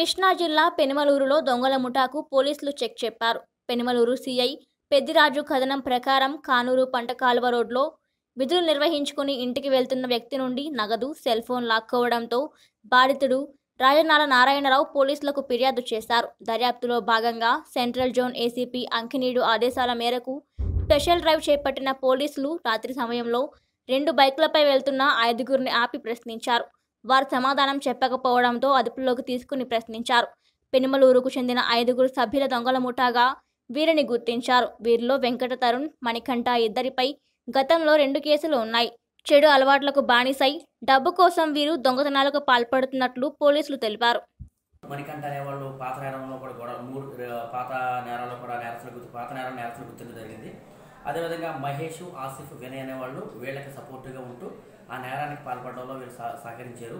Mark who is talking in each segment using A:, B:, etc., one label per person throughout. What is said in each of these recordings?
A: కృష్ణా జిల్లా పెనుమలూరులో దొంగల ముఠాకు పోలీసులు చెక్ చెప్పారు. పెనుమలూరు సీఐ పెద్దిరాజు కథనం ప్రకారం కానూరు పంట కాలువ రోడ్లో విధులు నిర్వహించుకుని ఇంటికి వెళ్తున్న వ్యక్తి నుండి నగదు సెల్ ఫోన్ లాక్కోవడంతో బాధితుడు రాజనాల నారాయణరావు పోలీసులకు ఫిర్యాదు చేశారు. దర్యాప్తులో భాగంగా సెంట్రల్ జోన్ ఏసీపీ అంకినీడు ఆదేశాల మేరకు స్పెషల్ డ్రైవ్ చేపట్టిన పోలీసులు రాత్రి సమయంలో రెండు బైకులపై వెళ్తున్న ఐదుగురిని ఆపి ప్రశ్నించారు. వారు సమాధానం చెప్పకపోవడంతో అదుపులోకి తీసుకుని ప్రశ్నించారు. పెనుమలూరుకు చెందిన ఐదుగురు సభ్యుల దొంగల ముఠాగా వీరిని గుర్తించారు. వీరిలో వెంకట తరుణ్ మణికంఠ ఇద్దరిపై గతంలో రెండు కేసులు ఉన్నాయి. చెడు అలవాట్లకు బానిసై డబ్బు కోసం వీరు దొంగతనాలకు పాల్పడుతున్నట్లు పోలీసులు తెలిపారు.
B: మణికంఠ అనేవాళ్ళు పాత నేరంలో కూడా గొడవ మూడు పాత నేరాల్లో కూడా నేరస్తులు పాత నేరాలు నేరస్తులు గుర్తించడం జరిగింది. అదేవిధంగా మహేష్ ఆసిఫ్ వినయ్ అనేవాళ్ళు వీళ్ళకి సపోర్ట్గా ఉంటూ ఆ నేరానికి పాల్పడడంలో వీళ్ళు సహ- సహకరించారు.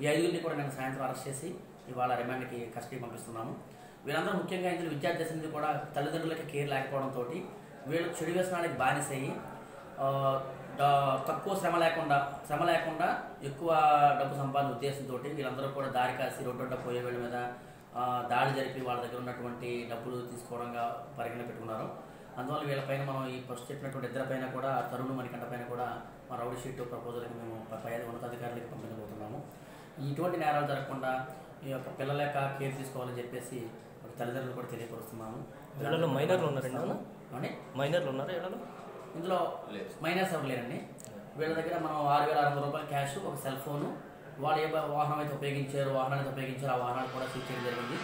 B: ఈ ఐదుగురిని కూడా నేను సాయంత్రం అరెస్ట్ చేసి ఇవాళ రిమాండ్కి కస్టడీ పంపిస్తున్నాము. వీళ్ళందరూ ముఖ్యంగా ఇందులో విద్యార్థి దశ కూడా తల్లిదండ్రులకి కేర్ లేకపోవడంతో వీళ్ళు చెడు వ్యసనానికి బానిసయ్యి తక్కువ శ్రమ లేకుండా శ్రమ లేకుండా ఎక్కువ డబ్బు సంపాదన ఉద్దేశంతో వీళ్ళందరూ కూడా దారి కాసి రోడ్డు పోయే వీళ్ళ మీద దాడి జరిపి వాళ్ళ దగ్గర ఉన్నటువంటి డబ్బులు తీసుకోవడంగా పరిగణ పెట్టుకున్నారు. అందువల్ల వీళ్ళపైన మనం ఈ ఫస్ట్ చెప్పినటువంటి ఇద్దరి పైన కూడా తరుణ్ మణికంఠ పైన కూడా మా రౌడీ షీట్ ప్రపోజల్కి మేము ప- పై ఉన్నతాధికారులకు పంపించబోతున్నాము. ఇటువంటి నేరాలు జరగకుండా ఈ యొక్క పిల్లల యొక్క కేర్ తీసుకోవాలని చెప్పేసి ఒక తల్లిదండ్రులు కూడా తెలియపరుస్తున్నాము.
C: మైనర్లు ఉన్నారండి? మైనర్లు ఉన్నారా ఇళ్ళలో
B: ఇందులో మైనర్స్ ఎవరు లేరండి? వీళ్ళ దగ్గర మనం ఆరు వేల ఆరు వందల రూపాయల క్యాష్ ఒక సెల్ ఫోను వాళ్ళు ఏ వాహనం అయితే ఉపయోగించారు వాహనాన్ని ఉపయోగించారు ఆ వాహనాలు కూడా సీజ్ చేయడం జరిగింది.